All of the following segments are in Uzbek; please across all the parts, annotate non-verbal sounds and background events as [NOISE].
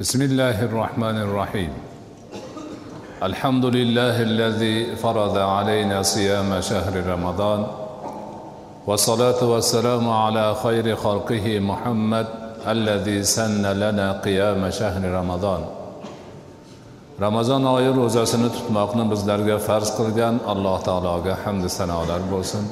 بسم الله الرحمن الرحيم. الحمد لله الذي فرض علينا صيام شهر رمضان والصلاة والسلام على خير خلقه محمد الذي سن لنا قيام شهر رمضان. ramazon oyi ro'zasini tutmoqni bizlarga farz qilgan alloh taologa hamdu sanolar bo'lsin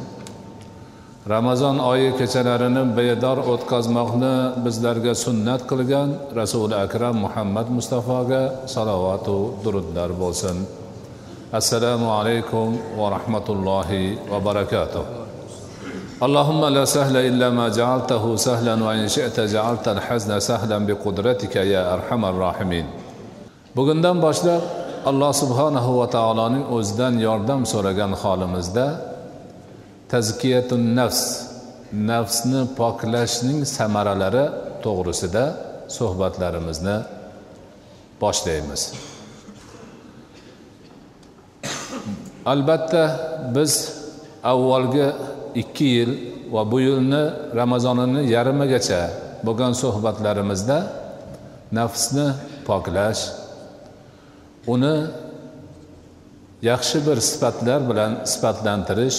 ramazon oyi kechalarini bedor o'tkazmoqni bizlarga sunnat qilgan rasuli akram muhammad mustafoga salovatu durudlar bo'lsin assalomu alaykum va rahmatullohi va barakatuh اللهم لا سهل إلا ما جعلته سهلا وإن شئت جعلت الحزن سهلا بقدرتك يا أرحم الراحمين bugundan boshlab alloh subhanahu va taoloning o'zidan yordam so'ragan holimizda tazkiyatun nafs. Nafsni poklashning samaralari to'g'risida suhbatlarimizni boshlaymiz. Albatta biz avvalgi ikki yil va bu yilni ramazonini yarmigacha bo'lgan suhbatlarimizda nafsni poklash uni yaxshi bir sifatlar bilan sifatlantirish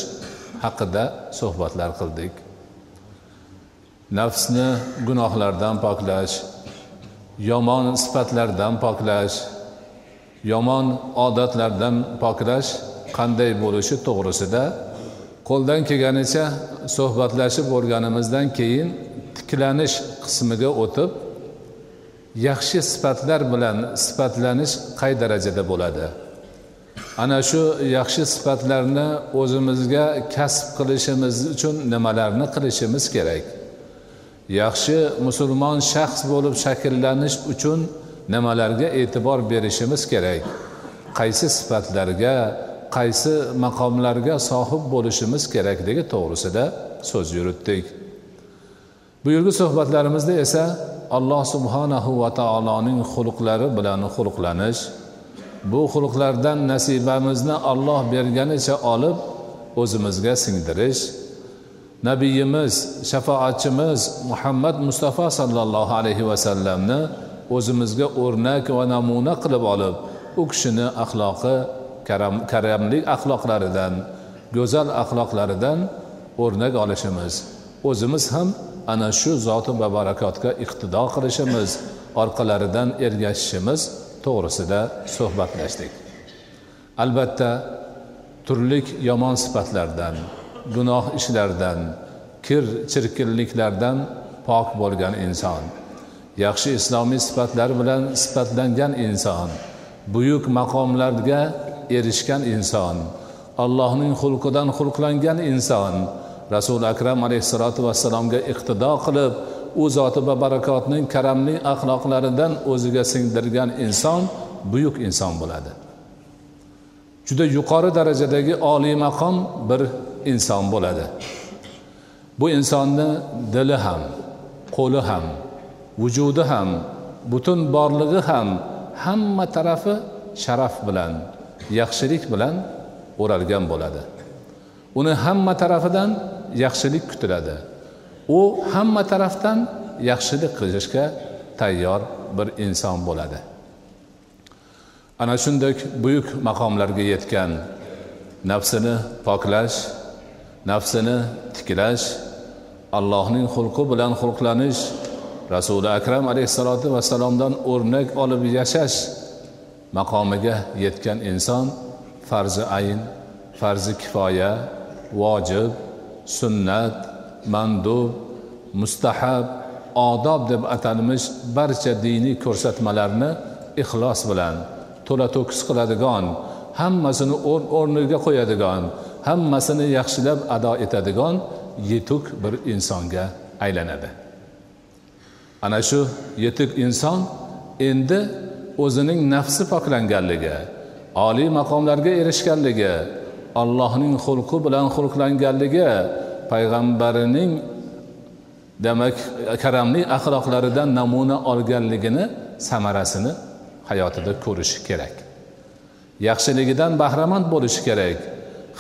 haqida suhbatlar qildik. Nafsni gunohlardan poklash yomon sifatlardan poklash yomon odatlardan poklash qanday bo'lishi to'g'risida qo'ldan kelganicha suhbatlashib bo'lganimizdan keyin tiklanish qismiga o'tib yaxshi sifatlar bilan sifatlanish qay darajada bo'ladi? Ana shu yaxshi sifatlarni o'zimizga kasb qilishimiz uchun nimalarni qilishimiz kerak? Yaxshi musulmon shaxs bo'lib shakllanish uchun nimalarga e'tibor berishimiz kerak? Qaysi sifatlarga qaysi maqomlarga sohib bo'lishimiz kerakligi to'g'risida so'z yuritdik. Bu suhbatlarimizda esa alloh subhanahu va taoloning xulqlari bilan xulqlanish bu xulqlardan nasibamizni olloh berganicha olib o'zimizga singdirish nabiyimiz shafoatchimiz muhammad mustafa sollallohu alayhi vasallamni o'zimizga o'rnak va namuna qilib olib u kishini axloqi karam karamlik axloqlaridan go'zal axloqlaridan o'rnak olishimiz o'zimiz ham ana shu zoti va barakotga iqtido qilishimiz orqalaridan ergashishimiz to'g'risida suhbatlashdik. Albatta turlik yomon sifatlardan gunoh ishlardan kir chirkinliklardan pok bo'lgan inson yaxshi islomiy sifatlar bilan sifatlangan inson buyuk maqomlarga erishgan inson allohning xulqidan xulqlangan inson rasuli akram alayhissalotu vassalomga iqtido qilib u zoti va barakotning karamli axloqlaridan o'ziga singdirgan inson buyuk inson bo'ladi. Juda yuqori darajadagi oliy maqom bir inson bo'ladi. Bu insonni dili ham qo'li ham vujudi ham butun borlig'i ham hamma tarafi sharaf bilan yaxshilik bilan o'ralgan bo'ladi. Uni hamma tarafidan yaxshilik kutiladi. U hamma tarafdan yaxshilik qilishga tayyor bir inson bo'ladi. Ana shunday buyuk maqomlarga yetgan nafsini poklash nafsini tiklash allohning xulqi bilan xulqlanish rasuli akram alayhissalotu vassalomdan o'rnak olib yashash maqomiga yetgan inson farzi ayn farzi kifoya vojib sunnat mandub mustahab odob deb atalmish barcha diniy ko'rsatmalarni ixlos bilan to'la to'kis qiladigan hammasini o'rn o'rniga qo'yadigan hammasini yaxshilab ado etadigan yetuk bir insonga aylanadi. Ana shu yetuk inson endi o'zining nafsi poklanganligi oliy maqomlarga erishganligi allohning xulqi bilan xulqlanganligi payg'ambarining demak karamli axloqlaridan namuna olganligini samarasini hayotida ko'rishi kerak. Yaxshiligidan bahramand bo'lishi kerak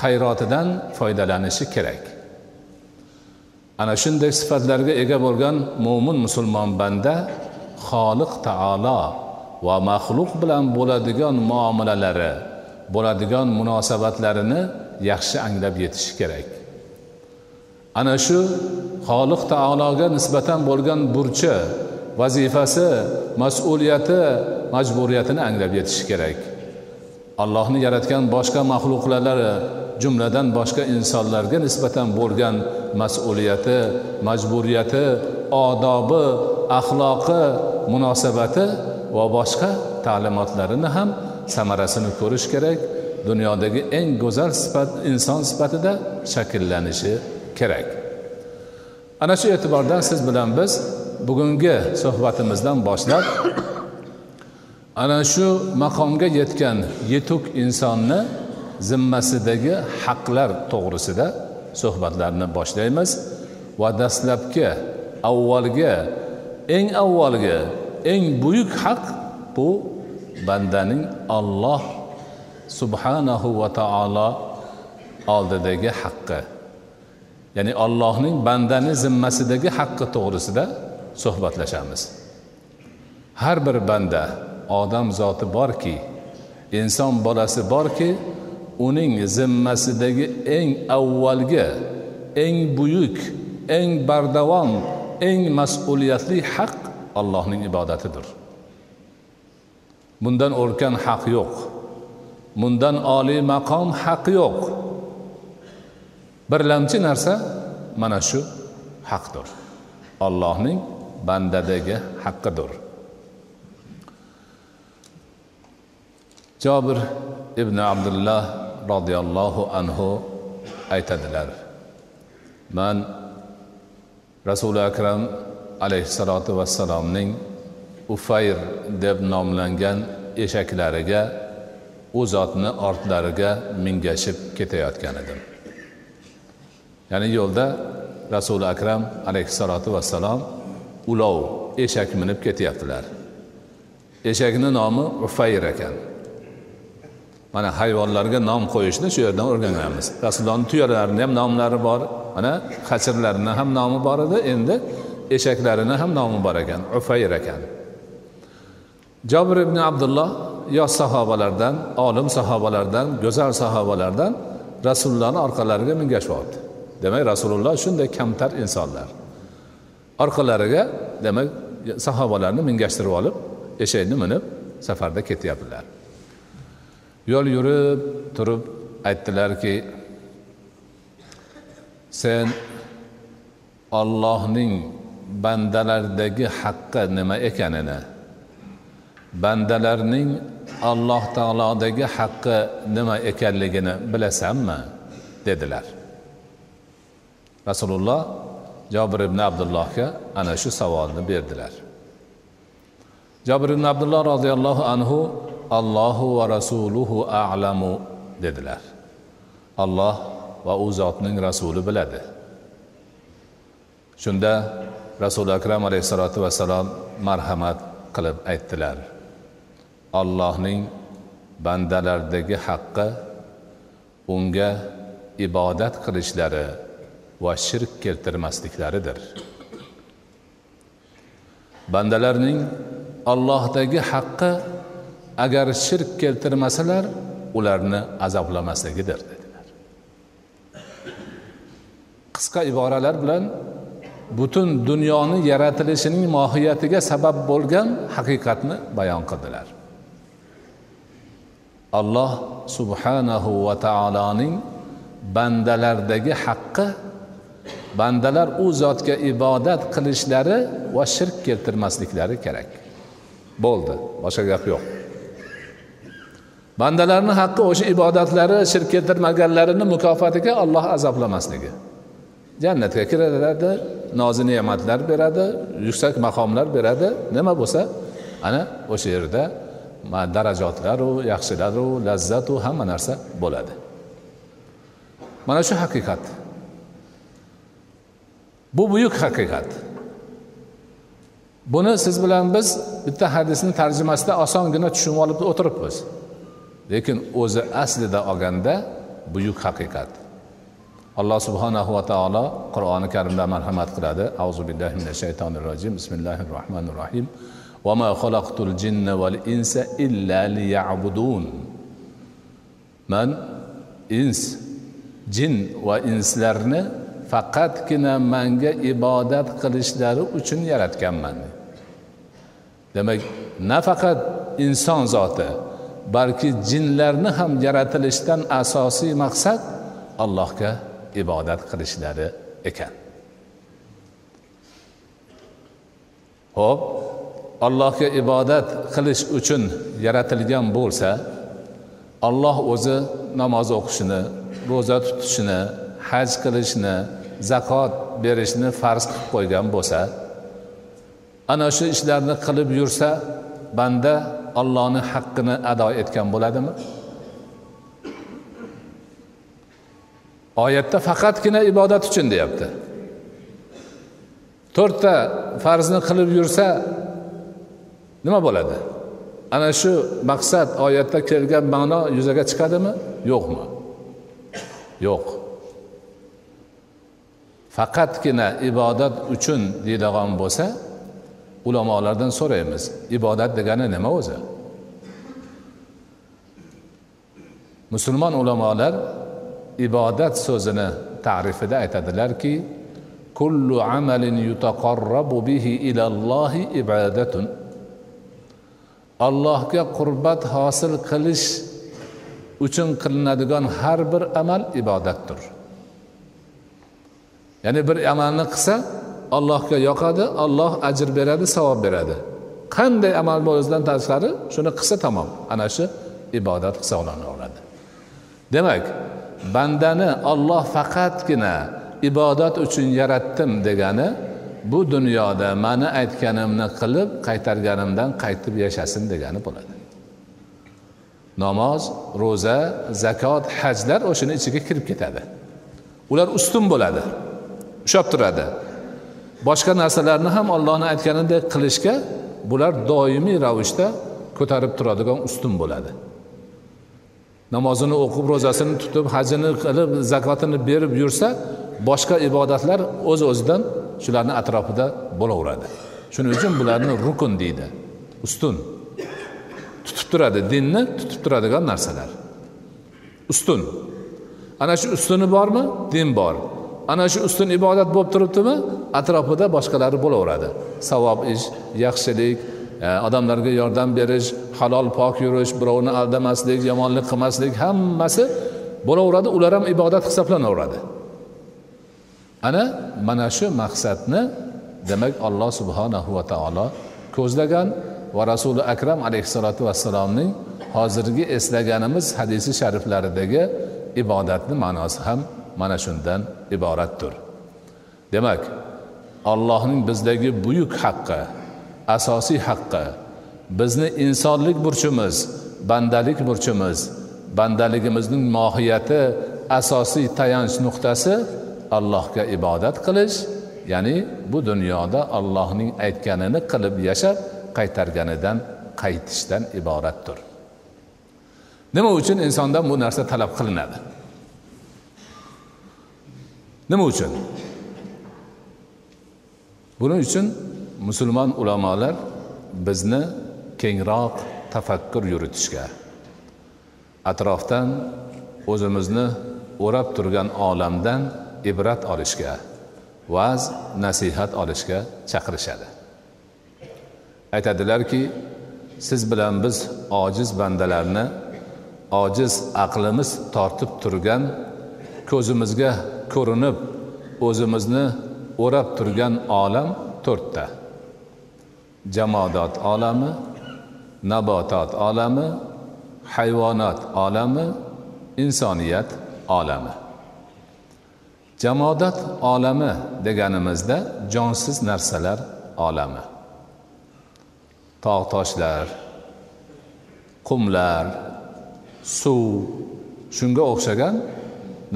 xayrotidan foydalanishi kerak. Ana shunday sifatlarga ega bo'lgan mo'min musulmon banda xoliq taolo va maxluq bilan bo'ladigan muomalalari bo'ladigan munosabatlarini yaxshi anglab yetishi kerak. Ana shu xoliq taologa nisbatan bo'lgan burchi vazifasi mas'uliyati majburiyatini anglab yetishi kerak. Allohni yaratgan boshqa maxluqlari jumladan boshqa insonlarga nisbatan bo'lgan mas'uliyati majburiyati odobi axloqi munosabati va boshqa ta'limotlarini ham samarasini ko'rish kerak. Dunyodagi eng go'zal sifat inson sifatida shakllanishi kerak. Ana shu e'tibordan siz bilan biz bugungi suhbatimizdan boshlab [COUGHS] ana shu maqomga yetgan yetuk insonni zimmasidagi haqlar to'g'risida suhbatlarni boshlaymiz va dastlabki avvalgi eng avvalgi eng buyuk haq bu bandaning olloh subhanahu va taolo oldidagi haqqi. Ya'ni allohning bandani zimmasidagi haqqi to'g'risida suhbatlashamiz. Har bir banda odam zoti borki inson bolasi borki uning zimmasidagi eng avvalgi eng buyuk eng bardavom eng mas'uliyatli haq allohning ibodatidir. Bundan o'rkan haq yo'q. Bundan oliy maqom haq yo'q. Birlamchi narsa mana shu haqdir. Allohning bandadagi haqqidir. Jobir ibn abdulloh roziyallohu anhu aytadilar man rasuli akram alayhissalotu vassalomning ufayr deb nomlangan eshaklariga u zotni ortlariga mingashib ketayotgan edim. Ya'ni yo'lda rasuli akram alayhissalotu vassalom ulov eshak minib ketyaptilar. Eshakni nomi ufayr ekan. Mana hayvonlarga nom qo'yishni shu yerdan o'rganamiz rasulullohni tuyalarini ham nomlari bor mana hachirlarini ham nomi bor edi endi eshaklarini ham nomi bor ekan ufayr ekan. Jobir ibn abdulloh yosh sahobalardan olim sahobalardan go'zal sahobalardan rasulullohni orqalariga mingashib demak rasululloh shunday kamtar insonlar. Orqalariga demak sahobalarni mingashtirib olib eshakni minib safarda ketyaptilar. Yo'l yurib turib aytdilarki sen ollohning bandalardagi haqqi nima ekanini bandalarning alloh taolodagi haqqi nima ekanligini bilasanmi? dedilar. Rasululloh jobir ibn abdullohga ana shu savolni berdilar. Jobir ibn abdulloh roziyallohu anhu allohu va rasuluhu a'lamu dedilar. Alloh va u zotning rasuli biladi. Shunda rasuli akram alayhissalotu vassalom marhamat qilib aytdilar. Allohning bandalardagi haqqi unga ibodat qilishlari va shirk keltirmasliklaridir. Bandalarning allohdagi haqqi agar shirk keltirmasalar ularni azoblamasligidir dedilar. Qisqa iboralar bilan butun dunyoni yaratilishining mohiyatiga sabab bo'lgan haqiqatni bayon qildilar. Alloh subhanahu va taoloning bandalardagi haqqi bandalar u zotga ibodat qilishlari va shirk keltirmasliklari kerak. Bo'ldi. Boshqa gap yo'q. Bandalarni haqqi o'sha ibodatlari shirk keltirmaganlarini mukofotiga olloh azoblamasligi jannatga kiradi nozi ne'matlar beradi yuksak maqomlar beradi. Nima bo'lsa ana o'sha yerda darajotlaru yaxshilaru lazzatu hamma narsa bo'ladi. Mana shu haqiqat. bu buyuk haqiqat buni siz bilan biz bitta hadisni tarjimasida osongina tushunib olib o'tiribmiz lekin o'zi aslida olganda buyuk haqiqat alloh subhanahu va taolo qur'oni karimda marhamat qiladi auzu billahi minash shaytonir rojim bismillahi rohmanir rohim وما خلقت الجن والإنس إلا ليعبدون من إنس jin va inslarni faqatgina manga ibodat qilishlari uchun yaratganman. Demak nafaqat inson zoti balki jinlarni ham yaratilishdan asosiy maqsad allohga ibodat qilishlari ekan. Ho'p allohga ibodat qilish uchun yaratilgan bo'lsa alloh o'zi namoz o'qishini ro'za tutishni haj qilishni zakot berishni farz qilib qo'ygan bo'lsa ana shu ishlarni qilib yursa banda ollohni haqqini ado etgan bo'ladimi? Oyatda faqatgina ibodat uchun deyapti. To'rtta farzni qilib yursa nima bo'ladi? Ana shu maqsad oyatda kelgan ma'no yuzaga chiqadimi? Yo'qmi? Yo'q. Faqatgina ibodat uchun deydigan bo'lsa ulamolardan so'raymiz ibodat degani nima o'zi? Musulmon ulamolar ibodat so'zini ta'rifida aytadilarki kullu amalin yutaqarrabu bihi ilallohi ibodatun allohga qurbat hosil qilish uchun qilinadigan har bir amal ibodatdir. Ya'ni bir amalni qilsa allohga yoqadi olloh ajr beradi savob beradi. Qanday amal o'zidan tashqari? Shuni qilsa tamom. Ana shu ibodat hisoblanaveradi demak bandani olloh faqatgina ibodat uchun yaratdim degani bu dunyoda mani aytganimni qilib qaytarganimdan qaytib yashasin degani bo'ladi. Namoz ro'za zakot hajlar o'shani ichiga kirib ketadi. Ular ustun bo'ladi. Ushlab turadi. Boshqa narsalarni ham ollohni aytganidek qilishga bular doimiy ravishda ko'tarib turadigan ustun bo'ladi. Namozini o'qib ro'zasini tutib hajini qilib zakotini berib yursa boshqa ibodatlar o'z öz o'zidan shularni atrofida bo'laveradi. Shuning uchun bularni rukun deydi ustun. Tutib turadi dinni tutib turadigan narsalar. Ustun. Ana shu ustuni bormi? Din bor. Ana shu ustun ibodat bo'lib turibdimi atrofida boshqalari bo'laveradi. Savob ish yaxshilik e, odamlarga yordam berish halol pok yurish birovni aldamaslik yomonlik qilmaslik hammasi bo'laveradi ular ham ibodat hisoblanaveradi. Ana mana shu maqsadni demak alloh subhanahu va taolo ko'zlagan va rasuli akram alayhissalotu vassalomning hozirgi eslaganimiz hadisi shariflaridagi ibodatni ma'nosi ham mana shundan iboratdir. Demak allohning bizdagi buyuk haqqi asosiy haqqi bizni insonlik burchimiz bandalik burchimiz bandaligimizning mohiyati asosiy tayanch nuqtasi allohga ibodat qilish ya'ni bu dunyoda allohning aytganini qilib yashab qaytarganidan qaytishdan iboratdir. Nima uchun insondan bu narsa talab qilinadi? Nima uchun? Buning uchun musulmon ulamolar bizni kengroq tafakkur yuritishga atrofdan o'zimizni o'rab turgan olamdan ibrat olishga va'z nasihat olishga chaqirishadi. Aytadilarki siz bilan biz ojiz bandalarni ojiz aqlimiz tortib turgan ko'zimizga ko'rinib o'zimizni o'rab turgan olam to'rtta. Jamodot olami nabotot olami hayvonot olami insoniyat olami. Jamodat olami deganimizda jonsiz narsalar olami. Tog' toshlar qumlar suv shunga o'xshagan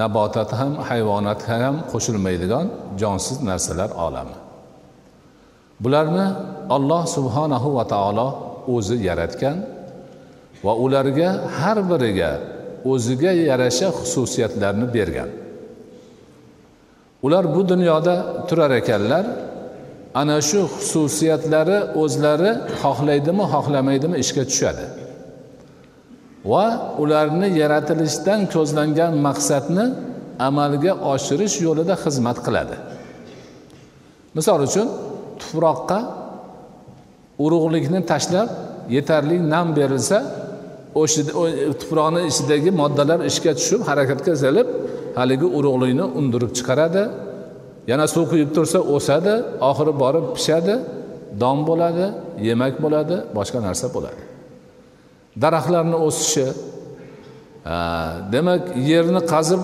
nabotat ham hayvonot ham qo'shilmaydigan jonsiz narsalar olami. Bularni alloh subhanahu va taolo o'zi yaratgan va ularga har biriga o'ziga yarasha xususiyatlarni bergan. Ular bu dunyoda turar ekanlar ana shu xususiyatlari o'zlari xohlaydimi xohlamaydimi ishga tushadi. Va ularni yaratilishdan ko'zlangan maqsadni amalga oshirish yo'lida xizmat qiladi. Misol uchun tuproqqa urug'likni tashlab yetarli nam berilsa o'sha tuproqni ichidagi moddalar ishga tushib harakatga kelib haligi urug'likni undirib chiqaradi. Yana suv quyib tursa o'sadi oxiri borib pishadi don bo'ladi yemak bo'ladi boshqa narsa bo'ladi. Daraxtlarni o'sishi demak yerni qazib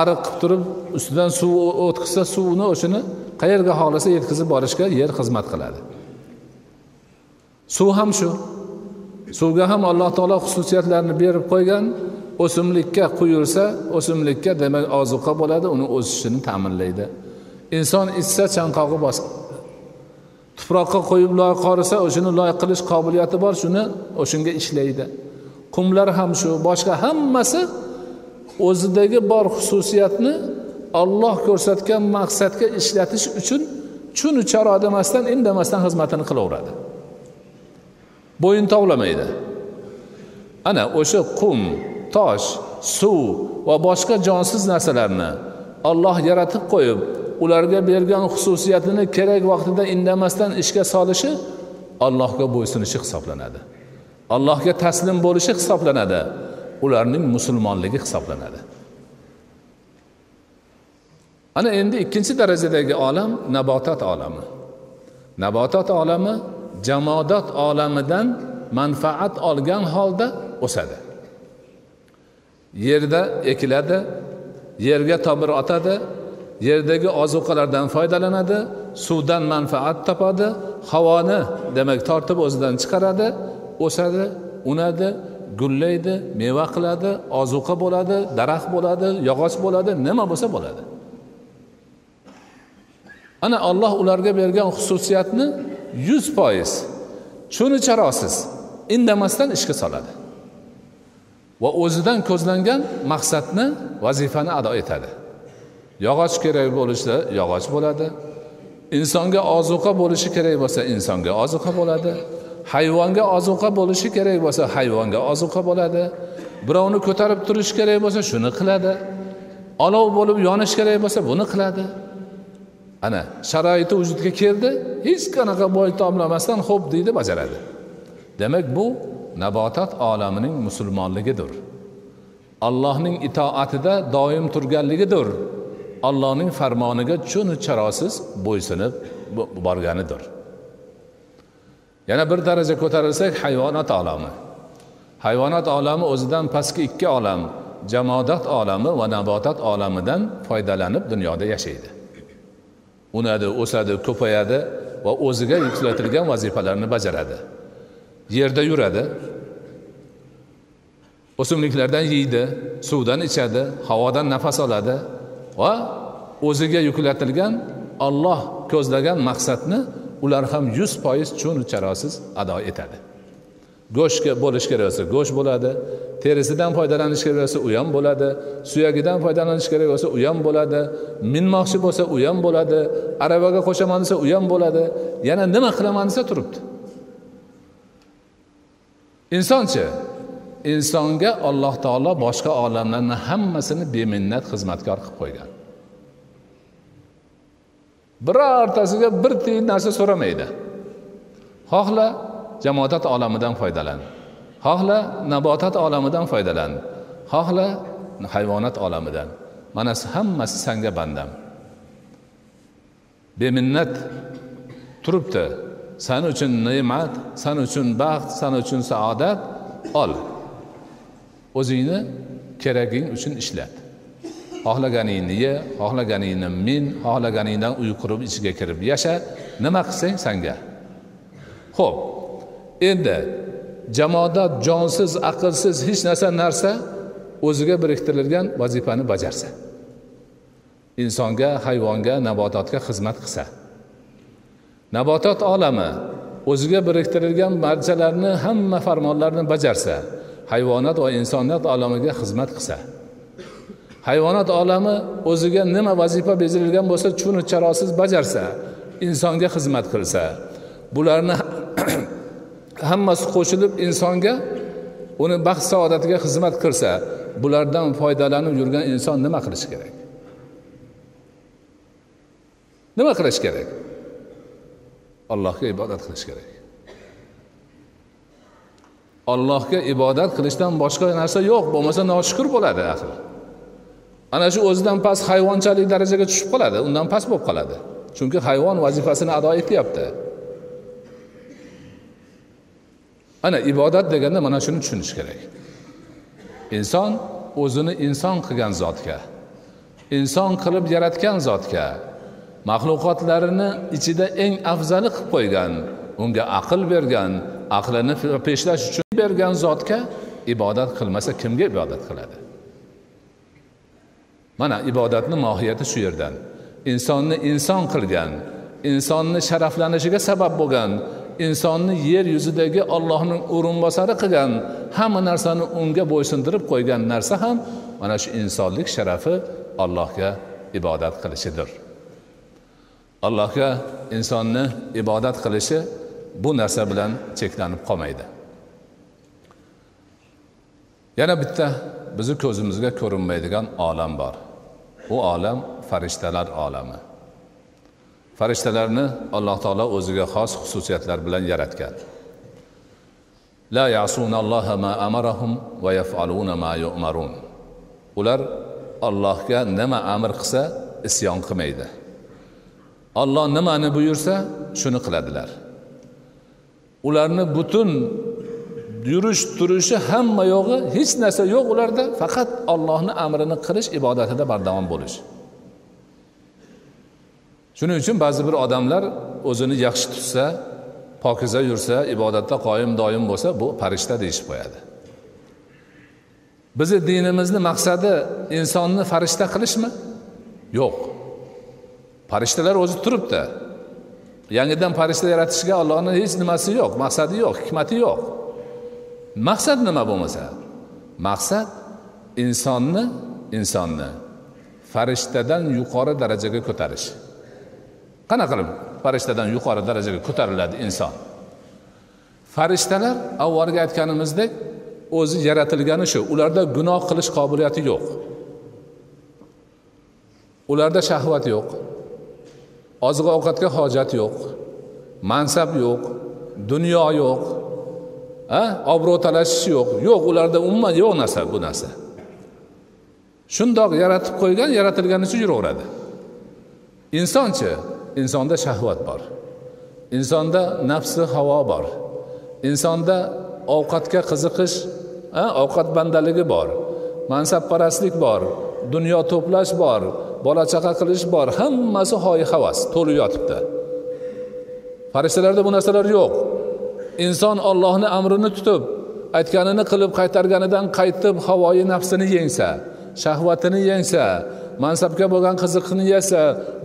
ariq qilib turib ustidan suv o'tkazsa suvni o'shani qayerga xohlasa yetkazib borishga yer xizmat qiladi. Suv ham shu. Suvga ham alloh taolo xususiyatlarini berib qo'ygan o'simlikka quyilsa o'simlikka demak ozuqa bo'ladi uni o'sishini ta'minlaydi. Inson ichsa chanqog'i bosadi. Tuproqqa qo'yib loy qorisa o'shani loy qilish qobiliyati bor shuni o'shanga ishlaydi. Qumlar ham shu boshqa hammasi o'zidagi bor xususiyatni olloh ko'rsatgan maqsadga ishlatish uchun chunu charo demasdan indamasdan xizmatini qilaveradi. Bo'yin tovlamaydi. Ana o'sha qum tosh suv va boshqa jonsiz narsalarni olloh yaratib qo'yib ularga bergan xususiyatini kerak vaqtida indamasdan ishga solishi allohga bo'ysunishi hisoblanadi. Allohga taslim bo'lishi hisoblanadi. Ularning musulmonligi hisoblanadi. Ana endi ikkinchi darajadagi olam nabotat olami. Nabotat olami jamodat olamidan manfaat olgan holda o'sadi. Yerda ekiladi yerga tomir otadi yerdagi ozuqalardan foydalanadi suvdan manfaat topadi havoni demak tortib o'zidan chiqaradi o'sadi unadi gullaydi meva qiladi ozuqa bo'ladi daraxt bo'ladi yog'och bo'ladi nima bo'lsa bo'ladi. Ana olloh ularga bergan xususiyatni yuz foiz. Cho'ni charosiz indamasdan ishga soladi. Va o'zidan ko'zlangan maqsadni vazifani ado etadi. Yog'och kerak bo'lsa yog'och bo'ladi. Insonga ozuqa bo'lishi kerak bo'lsa insonga ozuqa bo'ladi. Hayvonga ozuqa bo'lishi kerak bo'lsa hayvonga ozuqa bo'ladi. Birovni ko'tarib turish kerak bo'lsa shuni qiladi. Olov bo'lib yonish kerak bo'lsa buni qiladi. Ana sharoiti vujudga keldi hech qanaqa bo'y tomlamasdan xo'p deydi bajaradi. Demak bu nabotat olamining musulmonligidir. Allohning itoatida doim turganligidir. Allohning farmoniga chun charosiz bo'ysunib borganidir. Yana bir daraja ko'tarilsak hayvonot olami. Hayvonot olami o'zidan pastki ikki olam jamodat olami va nabotat olamidan foydalanib dunyoda yashaydi. Unadi o'sadi ko'payadi va o'ziga yuklatilgan vazifalarni bajaradi. Yerda yuradi o'simliklardan yeydi suvdan ichadi havodan nafas oladi va o'ziga yuklatilgan olloh ko'zlagan maqsadni ular ham yuz foiz chunu charosiz ado etadi. Go'sht bo'lish kerak bo'lsa go'sht bo'ladi terisidan foydalanish kerak bo'lsa u ham bo'ladi suyagidan foydalanish kerak bo'lsa u ham bo'ladi minmoqchi bo'lsa u ham bo'ladi aravaga qo'shaman desa u ham bo'ladi yana nima qilaman desa turibdi. Insonchi insonga alloh taolo boshqa olamlarni hammasini beminnat xizmatkor qilib qo'ygan. Birortasiga bir tiyin narsa so'ramaydi. Xohla jamoat olamidan foydalan xohla nabotat olamidan foydalan xohla hayvonot olamidan. Mana hammasi sanga bandam. Beminnat turibdi. San uchun ne'mat san uchun baxt san uchun saodat ol. O'zingni keraging uchun ishlat. Xohlaganingni ye xohlaganingni min xohlaganingdan uy qurib ichiga kirib yasha nima qilsang sanga? Ho'p endi jamoat jonsiz aqlsiz hech narsa narsa o'ziga biriktirilgan vazifani bajarsa. Insonga hayvonga nabototga xizmat qilsa. Nabotot olami o'ziga biriktirilgan barchalarni hamma farmonlarni bajarsa hayvonot va insoniyat olamiga xizmat qilsa. Hayvonot olami o'ziga nima vazifa berilgan bo'lsa chuni charosiz bajarsa insonga xizmat qilsa bularni [CLEARS THROAT] hammasi qo'shilib insonga uni baxt saodatiga xizmat qilsa bulardan foydalanib yurgan inson nima qilishi kerak? Nima qilish kerak? Allohga ibodat qilish kerak. Allohga ibodat qilishdan boshqa narsa yo'q bo'lmasa noshukur bo'ladi axir. Ana shu o'zidan past hayvonchalik darajaga tushib qoladi undan past bo'lib qoladi. Chunki hayvon vazifasini ado etyapti. Ana ibodat deganda mana shuni tushunish kerak. Inson o'zini inson qilgan zotga inson qilib yaratgan zotga maxluqotlarini ichida eng afzali qilib qo'ygan unga aql bergan aqlini peshlash uchun bergan zotga ibodat qilmasa kimga ibodat qiladi? Mana ibodatni mohiyati shu yerdan. Insonni inson qilgan insonni sharaflanishiga sabab bo'lgan insonni yer yuzidagi ollohning o'rinbosari qilgan hamma narsani unga bo'ysundirib qo'ygan narsa ham mana shu insonlik sharafi allohga ibodat qilishidir. Allohga insonni ibodat qilishi bu narsa bilan cheklanib qolmaydi. Yana bitta bizni ko'zimizga ko'rinmaydigan olam bor. U olam farishtalar olami. Farishtalarni alloh taolo o'ziga xos xususiyatlar bilan yaratgan. La yasunalloha ma amarahum va yafaluna ma yu'marun. Ular allohga nima amr qilsa isyon qilmaydi. Olloh nimani buyursa shuni qiladilar. Ularni butun yurish turishi hamma yo'g'i hech narsa yo'q ularda faqat ollohni amrini qilish ibodatida bardavom bo'lish. Shuning uchun ba'zi bir odamlar o'zini yaxshi tutsa pokiza yursa ibodatda qoyim doim bo'lsa bu farishta deyishib qo'yadi. Bizni dinimizni maqsadi insonni farishta qilishmi? Yo'q. Farishtalar o'zi turibdi. Yangidan farishta yaratishga allohni hech nimasi yo'q maqsadi yo'q hikmati yo'q. Maqsad nima bo'lmasa? Maqsad insonni insonni farishtadan yuqori darajaga ko'tarish. Qanaqa qilib farishtadan yuqori darajaga ko'tariladi inson? Farishtalar avvalgi aytganimizdek o'zi yaratilgani shu ularda gunoh qilish qobiliyati yo'q. Ularda shahvat yo'q. Oziq ovqatga hojat yo'q mansab yo'q dunyo yo'q a obro' talashish yo'q. Yo'q ularda umuman yo'q narsa bu narsa. Shundoq yaratib qo'ygan yaratilganicha yuraveradi. Insonchi insonda shahvat bor. Insonda nafsi havo bor. Insonda ovqatga qiziqish ovqat bandaligi bor. Mansabparastlik bor. Dunyo to'plash bor. Bola chaqa qilish bor. Hammasi hoyi havas to'lib yotibdi. Farishtalarda bu narsalar yo'q. Inson ollohni amrini tutib aytganini qilib qaytarganidan qaytib havoyi nafsini yengsa shahvatini yengsa mansabga bo'lgan qiziqishni yengsa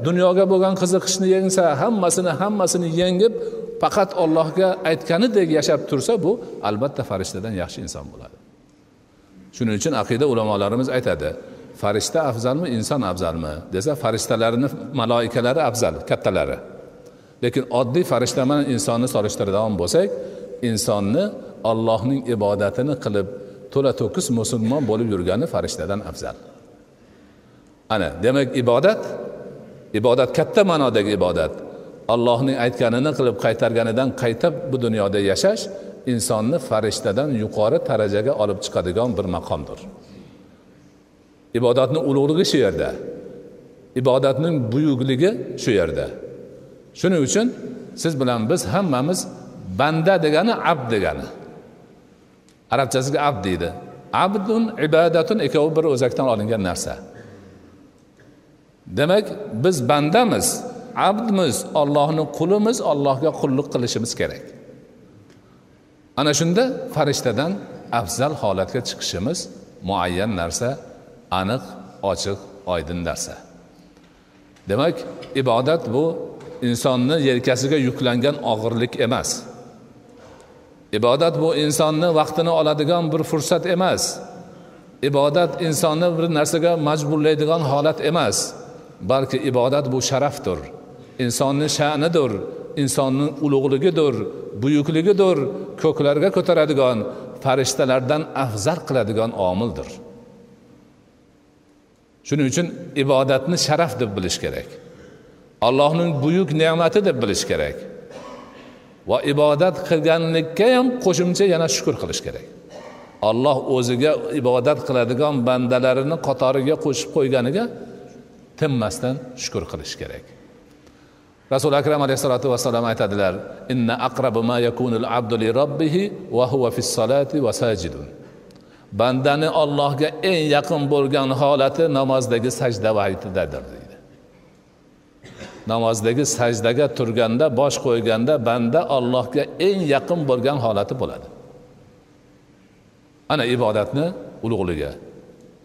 dunyoga bo'lgan qiziqishni yengsa hammasini hammasini yengib faqat ollohga aytganidek yashab tursa bu albatta farishtadan yaxshi inson bo'ladi. Shuning uchun aqida ulamolarimiz aytadi. Farishta afzalmi inson afzalmi? Desa farishtalarni maloikalari afzal kattalari. Lekin oddiy farishta bilan insonni solishtiradigan bo'lsak insonni ollohning ibodatini qilib to'la to'kis musulmon bo'lib yurgani farishtadan afzal. Ana demak ibodat ibodat katta ma'nodagi ibodat. Allohning aytganini qilib qaytarganidan qaytib bu dunyoda yashash insonni farishtadan yuqori darajaga olib chiqadigan bir maqomdir. Ibodatni ulug'ligi shu yerda. Ibodatning buyukligi shu yerda. Shuning uchun siz bilan biz hammamiz banda degani abd degani. Arabchasiga abd deydi. Abdun ibodatun ikkovi bir o'zakdan olingan narsa. Demak biz bandamiz abdmiz ollohni qulimiz ollohga qulluq qilishimiz kerak. Ana shunda farishtadan afzal holatga chiqishimiz muayyan narsa aniq ochiq oydin narsa demak ibodat bu insonni yelkasiga yuklangan og'irlik emas. Ibodat bu insonni vaqtini oladigan bir fursat emas. Ibodat insonni bir narsaga majburlaydigan holat emas. Balki ibodat bu sharafdir insonni sha'nidir insonning ulug'ligidir buyukligidir ko'klarga ko'taradigan farishtalardan afzal qiladigan omildir. Shuning uchun ibodatni sharaf deb bilish kerak. Allohning buyuk ne'mati deb bilish kerak. Va ibodat qilganlikka ham qo'shimcha yana shukur qilish kerak. Alloh o'ziga ibodat qiladigan bandalarini qatoriga qo'shib qo'yganiga tinmasdan shukur qilish kerak. Rasuli akram alayhissalotu vassalom aytadilar inna aqrabu ma yakunul abdu li robbihi va huwa fis salati va sajidun. Bandani ollohga eng yaqin bo'lgan holati namozdagi sajda vaytidadir deydi. Namozdagi sajdaga turganda bosh qo'yganda banda ollohga eng yaqin bo'lgan holati bo'ladi. Ana ibodatni ulug'ligi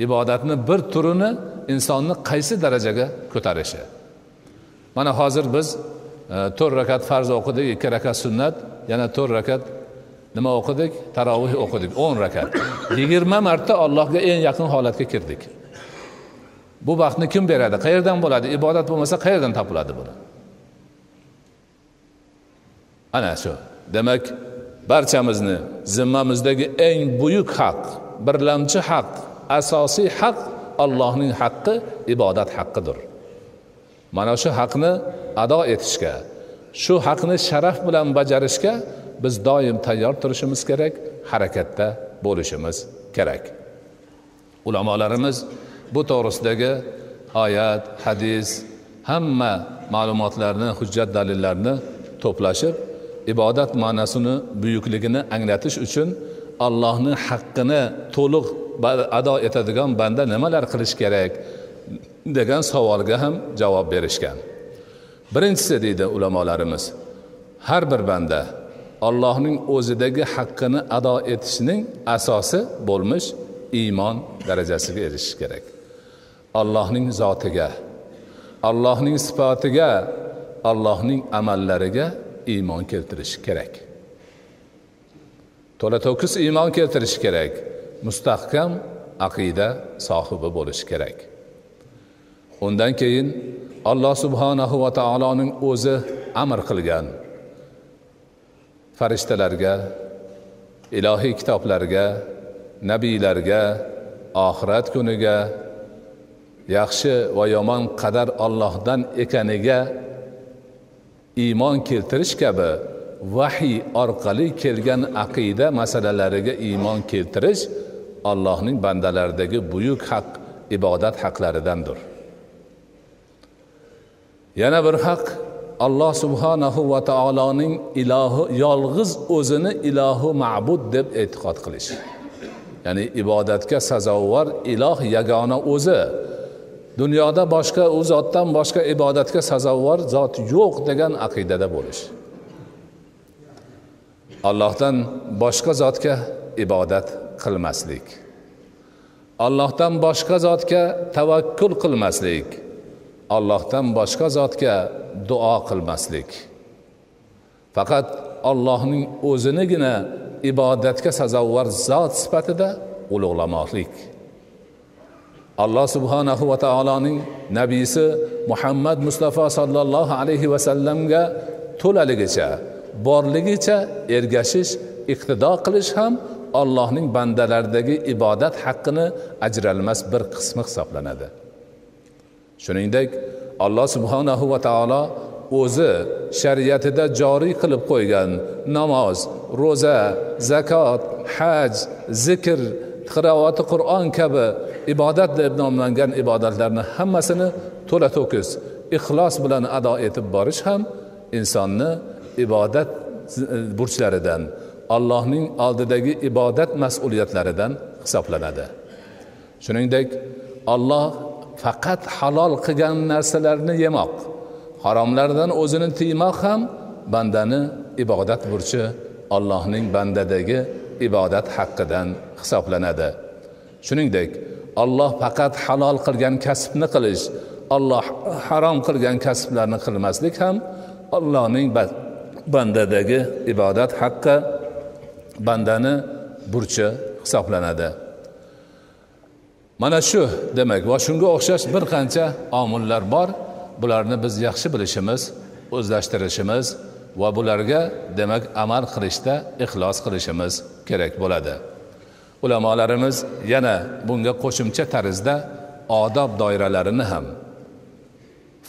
ibodatni bir turini insonni qaysi darajaga ko'tarishi. Mana hozir biz e, to'rt rakat farz o'qidik ikki rakat sunnat yana to'rt rakat nima o'qidik? Tarovih o'qidik. O'n rakat. Yigirma marta allohga eng yaqin holatga kirdik. Bu baxtni kim beradi? Qayerdan bo'ladi? Ibodat bo'lmasa qayerdan topiladi buni? Ana shu. Demak barchamizni zimmamizdagi eng buyuk haq birlamchi haq asosiy haq allohning haqqi ibodat haqqidir. Mana shu haqni ado etishga shu haqni sharaf bilan bajarishga biz doim tayyor turishimiz kerak harakatda bo'lishimiz kerak. Ulamolarimiz bu to'g'risidagi oyat hadis hamma ma'lumotlarni hujjat dalillarni to'plashib ibodat ma'nosini buyukligini anglatish uchun allohni haqqini to'liq ado etadigan banda nimalar qilish kerak degan savolga ham javob berishgan. Birinchisi deydi ulamolarimiz har bir banda allohning o'zidagi haqqini ado etishning asosi bo'lmish iymon darajasiga erishish kerak. Allohning zotiga allohning sifatiga allohning amallariga iymon keltirish kerak. To'la to'kis iymon keltirish kerak. Mustahkam aqida sohibi bo'lishi kerak. Undan keyin alloh subhanahu va taoloning o'zi amr qilgan. Farishtalarga ilohiy kitoblarga nabiylarga oxirat kuniga yaxshi va yomon qadar ollohdan ekaniga iymon keltirish kabi vahiy orqali kelgan aqida masalalariga iymon keltirish allohning bandalaridagi buyuk haq ibodat haqlaridandir. Yana bir haq alloh subhanahu va taoloning ilohi yolg'iz o'zini ilohi ma'bud deb e'tiqod qilish. Ya'ni ibodatga sazovor iloh yagona o'zi. Dunyoda boshqa u zotdan boshqa ibodatga sazovor zot yo'q degan aqidada bo'lish. Allohdan boshqa zotga ibodat qilmaslik. Allohdan boshqa zotga tavakkul qilmaslik. Allohdan boshqa zotga duo qilmaslik. Faqat allohning o'zinigina ibodatga sazovor zot sifatida ulug'lamoqlik. Alloh subhanahu va taoloning nabiysi muhammad mustafa sollallohu alayhi vasallamga to'laligicha borligicha ergashish iqtido qilish ham allohning bandalaridagi ibodat haqqini ajralmas bir qismi hisoblanadi. Shuningdek alloh subhanahu va taolo o'zi shariatida joriy qilib qo'ygan namoz ro'za zakot haj zikr qirovati qur'on kabi ibodat deb nomlangan ibodatlarni hammasini to'la to'kis ixlos bilan ado etib borish ham insonni ibodat e, burchlaridan allohning oldidagi ibodat mas'uliyatlaridan hisoblanadi. Shuningdek alloh faqat halol qilgan narsalarni yemoq. Haromlardan o'zini tiymoq ham bandani ibodat burchi allohning bandadagi ibodat haqqidan hisoblanadi. Shuningdek olloh faqat halol qilgan kasbni qilish olloh harom qilgan kasblarni qilmaslik ham allohning bandadagi ibodat haqqi bandani burchi hisoblanadi. Mana shu demak va shunga o'xshash bir qancha omillar bor. Bularni biz yaxshi bilishimiz o'zlashtirishimiz va bularga demak amal qilishda ixlos qilishimiz kerak bo'ladi. Ulamolarimiz yana bunga qo'shimcha tarzda odob doiralarini ham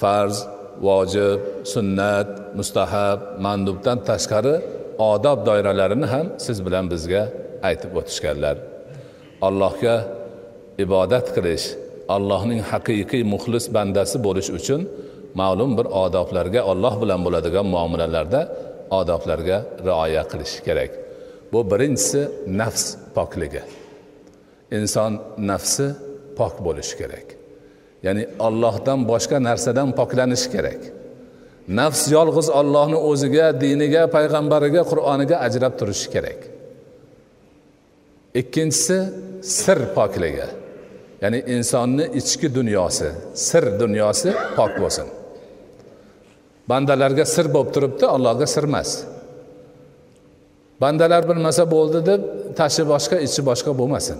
farz vojib sunnat mustahab mandubdan tashqari odob doiralarini ham siz bilan bizga aytib o'tishganlar. Allohga ibodat qilish allohning haqiqiy muxlis bandasi bo'lish uchun ma'lum bir odoblarga olloh bilan bo'ladigan muomalalarda odoblarga rioya qilish kerak. Bu birinchisi nafs pokligi. Inson nafsi pok bo'lishi kerak. Ya'ni ollohdan boshqa narsadan poklanishi kerak. Nafs yolg'iz ollohni o'ziga diniga payg'ambariga qur'oniga ajrab turishi kerak. Ikkinchisi sir pokligi. Ya'ni insonni ichki dunyosi sir dunyosi pok bo'lsin. Bandalarga sir bo'lib turibdi allohga sir emas. Bandalar bilmasa bo'ldi deb tashi boshqa ichi boshqa bo'lmasin.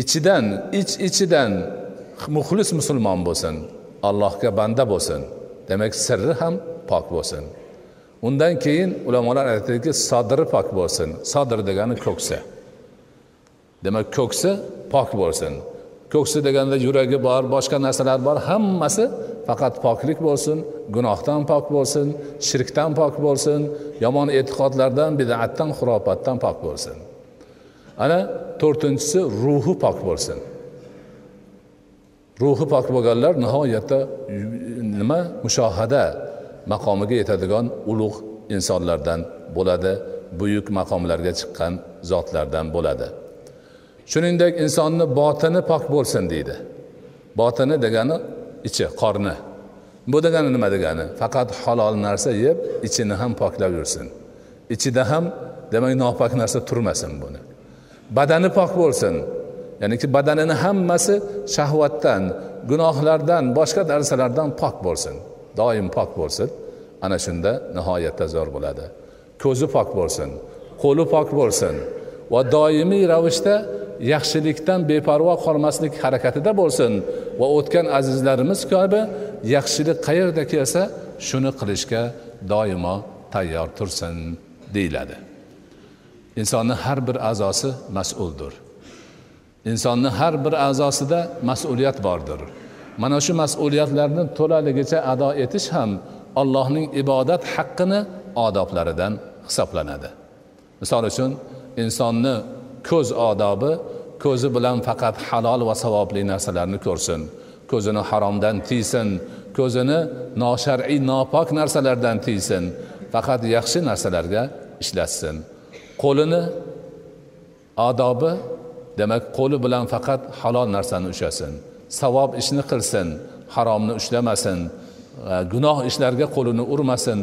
Ichidan ich ichidan muxlis musulmon bo'lsin allohga banda bo'lsin demak sirri ham pok bo'lsin. Undan keyin ulamolar aytadiki sodiri pok bo'lsin sodir degani ko'ksi demak ko'ksi pok bo'lsin. Ko'ksi deganda yuragi bor boshqa narsalar bor hammasi faqat poklik bo'lsin gunohdan pok bo'lsin shirkdan pok bo'lsin yomon e'tiqodlardan bidatdan xurofatdan pok bo'lsin. Ana to'rtinchisi ruhi pok bo'lsin. Ruhi pok bo'lganlar nihoyatda nima? Mushohada maqomiga yetadigan ulug' insonlardan bo'ladi buyuk maqomlarga chiqqan zotlardan bo'ladi. Shuningdek insonni botini pok bo'lsin deydi. Botini degani ichi qorni. Bu degani nima degani? Faqat halol narsa yeb ichini ham poklab yursin ichida ham demak nopok narsa turmasin buni. Badani pok bo'lsin. Ya'niki badanini hammasi shahvatdan gunohlardan boshqa narsalardan pok bo'lsin. Doim pok bo'lsin. Ana shunda nihoyatda zo'r bo'ladi. Ko'zi pok bo'lsin. Qo'li pok bo'lsin. Va doimiy ravishda yaxshilikdan beparvo qolmaslik harakatida bo'lsin. Va o'tgan azizlarimiz kabi yaxshilik qayerda kelsa shuni qilishga doimo tayyor tursin deyiladi. Insonni har bir a'zosi mas'uldir. Insonni har bir a'zosida mas'uliyat bordir. Mana shu mas'uliyatlarni to'laligicha ado etish ham allohning ibodat haqqini odoblaridan hisoblanadi. Misol uchun insonni ko'z odobi ko'zi bilan faqat halol va savobli narsalarni ko'rsin. Ko'zini haromdan tiysin ko'zini noshar'iy nopok narsalardan tiysin. Faqat yaxshi narsalarga ishlatsin qo'lini odobi demak qo'li bilan faqat halol narsani ushlasin. Savob ishni qilsin haromni ushlamasin e, gunoh ishlarga qo'lini urmasin.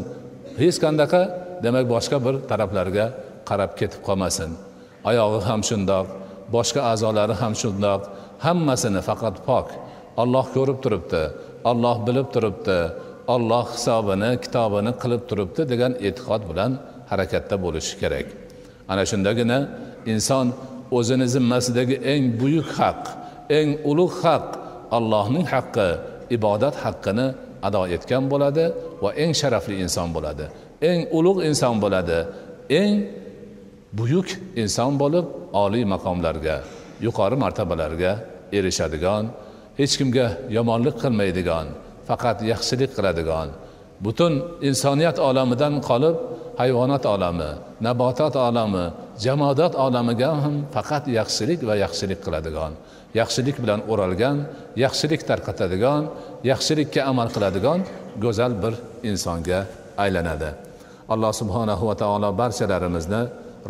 Hech qanaqa demak boshqa bir taraflarga qarab ketib qolmasin. Oyog'i ham shundoq boshqa a'zolari ham shundoq hammasini faqat pok olloh ko'rib turibdi olloh bilib turibdi olloh hisobini kitobini qilib turibdi degan e'tiqod bilan harakatda bo'lishi kerak. Ana shundagina inson o'zini zimmasidagi eng buyuk haq eng ulug' haq allohning haqqi ibodat haqqini ado etgan bo'ladi va eng sharafli inson bo'ladi eng ulug' inson bo'ladi eng buyuk inson bo'lib oliy maqomlarga yuqori martabalarga erishadigan hech kimga yomonlik qilmaydigan faqat yaxshilik qiladigan butun insoniyat olamidan qolib hayvonot olami nabotot olami jamodat olamiga ham faqat yaxshilik va yaxshilik qiladigan yaxshilik bilan o'ralgan yaxshilik tarqatadigan yaxshilikka amal qiladigan go'zal bir insonga aylanadi. Alloh subhanahu va taolo barchalarimizni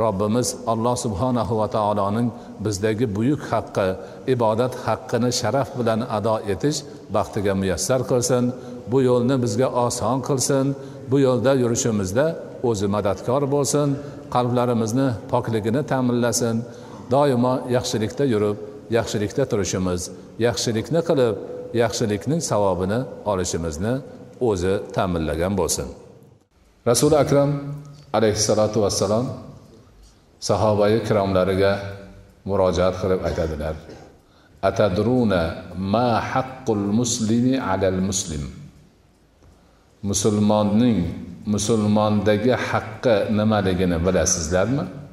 robbimiz alloh subhanahu va taoloning bizdagi buyuk haqqi ibodat haqqini sharaf bilan ado etish baxtiga muyassar qilsin bu yo'lni bizga oson qilsin bu yo'lda yurishimizda o'zi madadkor bo'lsin qalblarimizni pokligini ta'minlasin. Doimo yaxshilikda yurib yaxshilikda turishimiz yaxshilikni qilib yaxshilikning savobini olishimizni o'zi ta'minlagan bo'lsin. Rasuli akram alayhissalotu vassalom sahobai ikromlariga murojaat qilib aytadilar. Atadruna ma haqqul muslimi alal muslim? Musulmonning musulmondagi haqqi nimaligini bilasizlarmi?